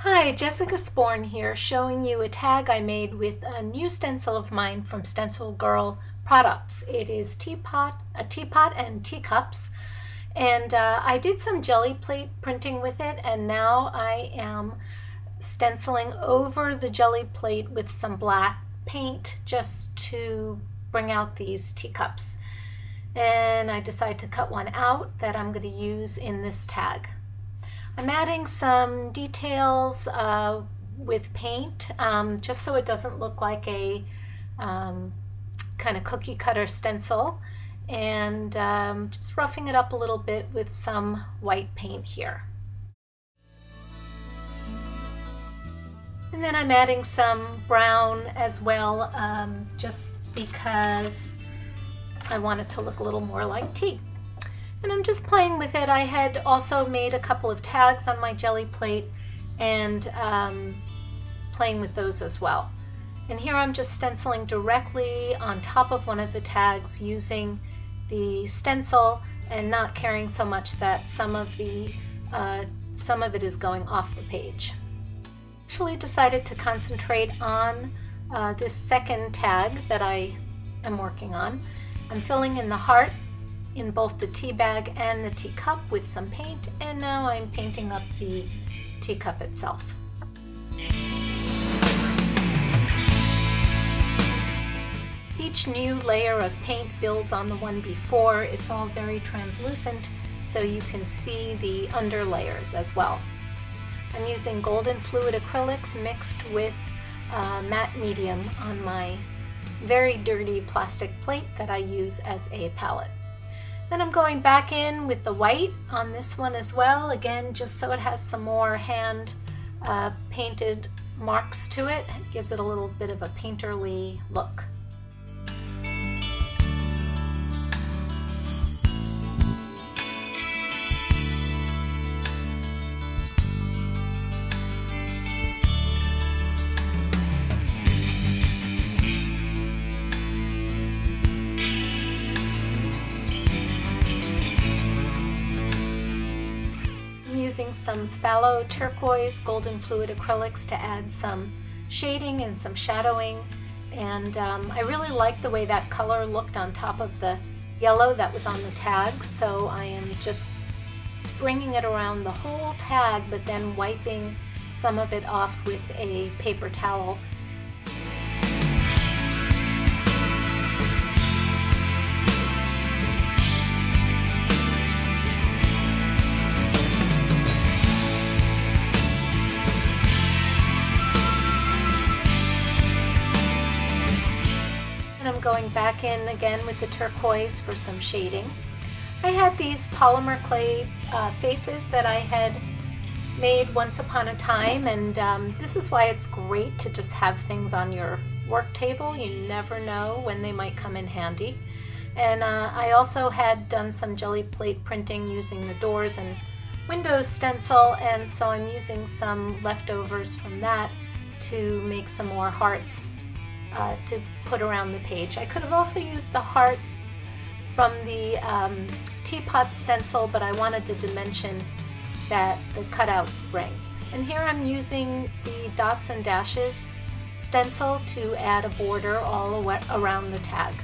Hi, Jessica Sporn here, showing you a tag I made with a new stencil of mine from Stencil Girl Products. It is teapot, a teapot and teacups, and uh, I did some Gelli plate printing with it, and now I am stenciling over the Gelli plate with some black paint just to bring out these teacups. And I decided to cut one out that I'm going to use in this tag. I'm adding some details uh, with paint um, just so it doesn't look like a um, kind of cookie cutter stencil and um, just roughing it up a little bit with some white paint here. And then I'm adding some brown as well um, just because I want it to look a little more like tea and I'm just playing with it. I had also made a couple of tags on my Gelli plate and um, playing with those as well. And here I'm just stenciling directly on top of one of the tags using the stencil and not caring so much that some of the uh, some of it is going off the page. Actually decided to concentrate on uh, this second tag that I am working on. I'm filling in the heart in both the tea bag and the teacup with some paint and now I'm painting up the teacup itself. Each new layer of paint builds on the one before. It's all very translucent so you can see the under layers as well. I'm using golden fluid acrylics mixed with uh, matte medium on my very dirty plastic plate that I use as a palette. Then I'm going back in with the white on this one as well, again, just so it has some more hand uh, painted marks to it. It gives it a little bit of a painterly look. Using some phthalo turquoise golden fluid acrylics to add some shading and some shadowing. And um, I really like the way that color looked on top of the yellow that was on the tag. So I am just bringing it around the whole tag, but then wiping some of it off with a paper towel I'm going back in again with the turquoise for some shading. I had these polymer clay uh, faces that I had made once upon a time and um, this is why it's great to just have things on your work table. You never know when they might come in handy. And uh, I also had done some Gelli plate printing using the doors and windows stencil and so I'm using some leftovers from that to make some more hearts uh, to put around the page. I could have also used the heart from the um, teapot stencil, but I wanted the dimension that the cutouts bring. And here I'm using the dots and dashes stencil to add a border all around the tag.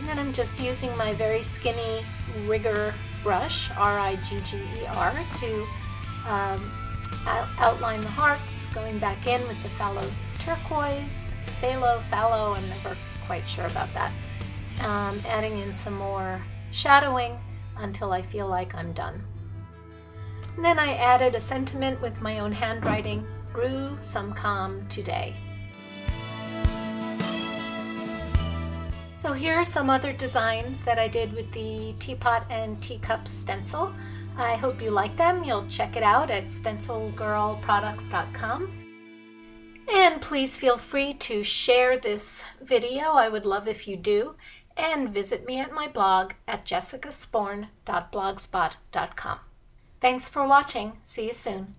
And then I'm just using my very skinny rigger brush, R-I-G-G-E-R, to um, outline the hearts, going back in with the phthalo turquoise, phthalo, phthalo, I'm never quite sure about that. Um, adding in some more shadowing until I feel like I'm done. And then I added a sentiment with my own handwriting, brew some calm today. So here are some other designs that I did with the teapot and teacup stencil. I hope you like them. You'll check it out at stencilgirlproducts.com. And please feel free to share this video. I would love if you do. And visit me at my blog at jessicasporn.blogspot.com. Thanks for watching. See you soon.